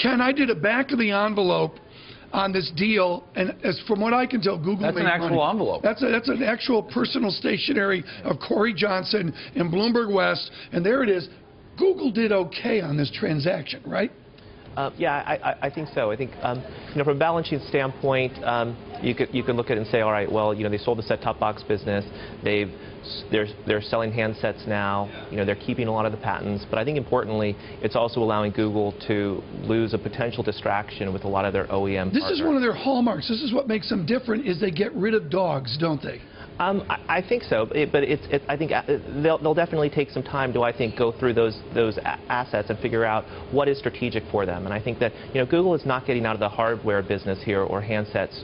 Ken, I did a back of the envelope on this deal, and as from what I can tell, Google That's made an actual money. envelope. That's a, that's an actual personal stationery of Cory Johnson in Bloomberg West, and there it is. Google did okay on this transaction, right? Uh, yeah, I, I, I think so. I think, um, you know, from a balance sheet standpoint, um, you could you could look at it and say, all right, well, you know, they sold the set-top box business. They've they're they're selling handsets now. You know, they're keeping a lot of the patents. But I think importantly, it's also allowing Google to lose a potential distraction with a lot of their OEM This partners. is one of their hallmarks. This is what makes them different: is they get rid of dogs, don't they? Um, I, I think so, it, but it's, it, I think uh, they'll, they'll definitely take some time to, I think, go through those those assets and figure out what is strategic for them. And I think that you know Google is not getting out of the hardware business here or handsets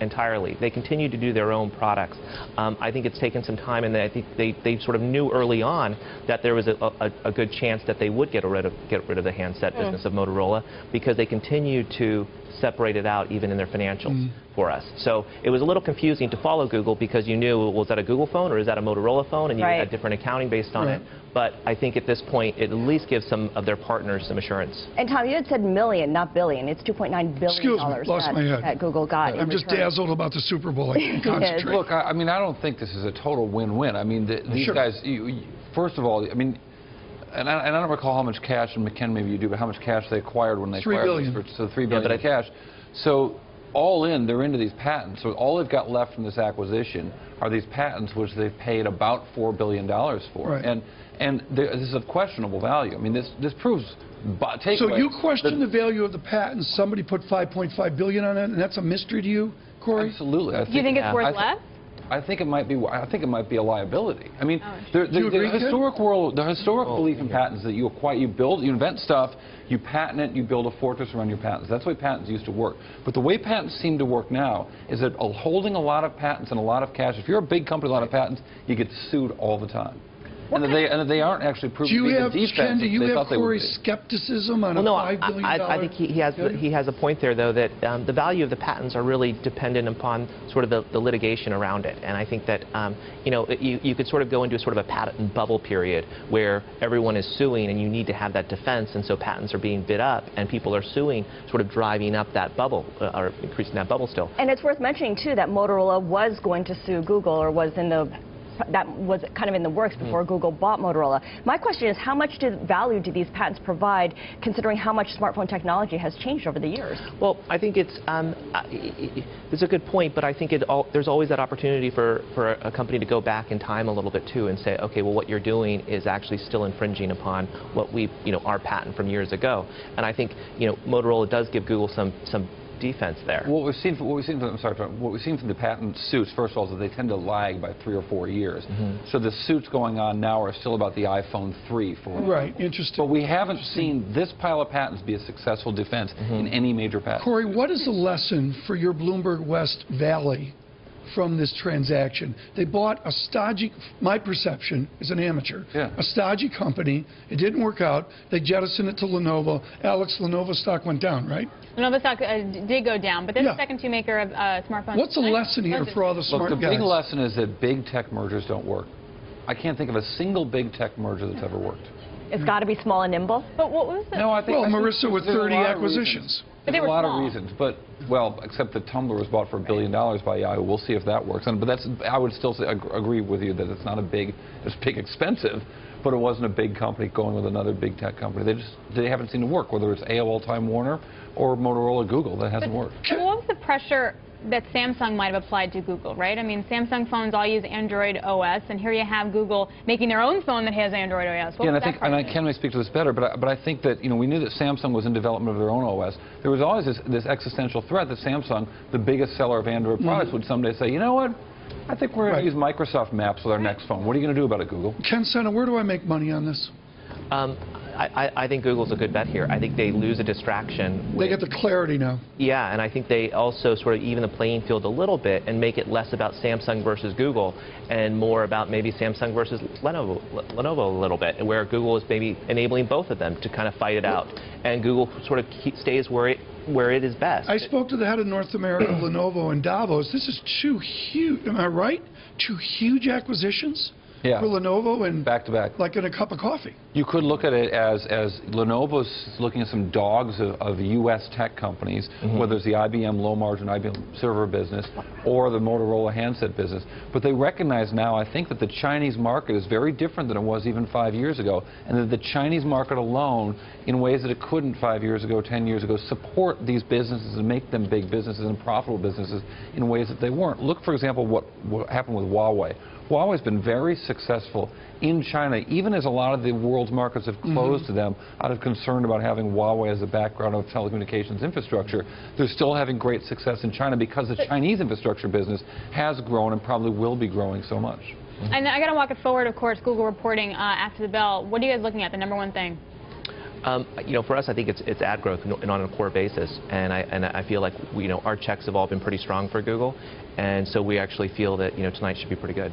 entirely. They continue to do their own products. Um, I think it's taken some time, and I think they, they sort of knew early on that there was a, a, a good chance that they would get rid of get rid of the handset business of Motorola because they continue to separate it out even in their financials for us. So it was a little confusing to follow Google because you knew, was that a Google phone or is that a Motorola phone? And you Right. had different accounting based on Right. it. But I think at this point, it at least gives some of their partners some assurance. And Tom, you had said million, not billion. It's 2.9 billion Excuse me, dollars lost that, my head. that Google got. I'm just return. dazzled about the Super Bowl. I can't concentrate. Look, I, I mean, I don't think this is a total win-win. I mean, the, these Sure. guys, you, you, first of all, I mean, and I, and I don't recall how much cash, and McKen maybe you do, but how much cash they acquired when they Three acquired billion. for so three Yeah, billion but in cash. So all in, they're into these patents. So all they've got left from this acquisition are these patents, which they've paid about four billion dollars for. Right. And and this is of questionable value. I mean, this this proves. But take So away you question the- the value of the patents. Somebody put 5.5 billion on it, and that's a mystery to you, Cory? Absolutely. I Do you think it's Yeah. worth I thi- less? I think it might be. I think it might be a liability. I mean, Oh, the, the, the Ken? historic world, the historic Oh, belief in yeah. patents that you acquire, you build, you invent stuff, you patent it, you build a fortress around your patents. That's the way patents used to work. But the way patents seem to work now is that uh, holding a lot of patents and a lot of cash. If you're a big company, with a lot of patents, you get sued all the time. And they and they aren't actually Do proving you to be have, the defense Ken, do you they have thought they would Cory's be. skepticism on Well, a no, $5 I, billion I, I think he, he has the, he has a point there, though, that um, the value of the patents are really dependent upon sort of the, the litigation around it. And I think that um, you know it- you, you could sort of go into a sort of a patent bubble period where everyone is suing, and you need to have that defense, and so patents are being bid up, and people are suing, sort of driving up that bubble uh, or increasing that bubble still. And it's worth mentioning, too, that Motorola was going to sue Google or was in the that was kind of in the works Mm. before Google bought Motorola. My question is, how much do, value do these patents provide, considering how much smartphone technology has changed over the years? Well, I think it's um, it's a good point, but I think it all, there's always that opportunity for, for a company to go back in time a little bit too and say, okay, well, what you're doing is actually still infringing upon what we, you know, our patent from years ago. And I think, you know, Motorola does give Google some some defense there. What we've seen, from, what we've seen from, I'm sorry, what we've seen from the patent suits, first of all, is that they tend to lag by three or four years. Mm-hmm. So the suits going on now are still about the iPhone 3, for example. Right, interesting. But we haven't seen this pile of patents be a successful defense Mm-hmm. in any major patent. Cory, what is the lesson for your Bloomberg West Valley from this transaction? They bought a stodgy, my perception as an amateur, Yeah. a stodgy company. It didn't work out. They jettisoned it to Lenovo. Alex, Lenovo stock went down, right? Lenovo stock uh, did go down, but they're Yeah. the second two maker of uh, smartphones. What's the lesson here for all the Look, the guys? big lesson is that big tech mergers don't work. I can't think of a single big tech merger that's ever worked. It's got to be small and nimble. But what was the? No, I think Well, I think Marissa with 30 lot of acquisitions. But There's a lot small. of reasons, but well, except that Tumblr was bought for a billion dollars by Yahoo. We'll see if that works. And, but that's I would still say, ag- agree with you that it's not a big, it's big expensive, but it wasn't a big company going with another big tech company. They just they haven't seen it work, whether it's AOL Time Warner or Motorola Google. That hasn't worked. What was the pressure that Samsung might have applied to Google, right? I mean, Samsung phones all use Android OS, and here you have Google making their own phone that has Android OS. What Yeah, and I was that think, and I pressure? Ken may speak to this better, but I, but I think that you know we knew that Samsung was in development of their own OS. There was always this, this existential threat that Samsung, the biggest seller of Android products, would someday say, you know what? I think we're going Right. to use Microsoft Maps with our next phone. What are you going to do about it, Google? Ken Sena, where do I make money on this? Um, I, I, think Google's a good bet here. I think they lose a distraction. They get the clarity now. Yeah, and I think they also sort of even the playing field a little bit and make it less about Samsung versus Google and more about maybe Samsung versus Lenovo, Lenovo a little bit, where Google is maybe enabling both of them to kind of fight it out, and Google sort of keep, stays where it where it is best. I spoke to the head of North America, Lenovo, in Davos. This is two huge, am I right? Two huge acquisitions Yeah. for Lenovo and Back to back. like in a cup of coffee. You could look at it as, as Lenovo's looking at some dogs of, of U.S. tech companies, mm-hmm. whether it's the IBM low margin IBM server business or the Motorola handset business. But they recognize now, I think, that the Chinese market is very different than it was even five years ago, and that the Chinese market alone, in ways that it couldn't five years ago, ten years ago, support these businesses and make them big businesses and profitable businesses in ways that they weren't. Look, for example, what, what happened with Huawei. Huawei's been very successful in China, even as a lot of the world's markets have closed to them out of concern about having Huawei as a background of telecommunications infrastructure. They're still having great success in China because the Chinese infrastructure business has grown and probably will be growing so much. And I got to walk it forward, of course, Google reporting uh, after the bell. What are you guys looking at, the number one thing? Um, you know, for us, I think it's it's ad growth and on a core basis, and I and I feel like we, you know our checks have all been pretty strong for Google, and so we actually feel that you know tonight should be pretty good.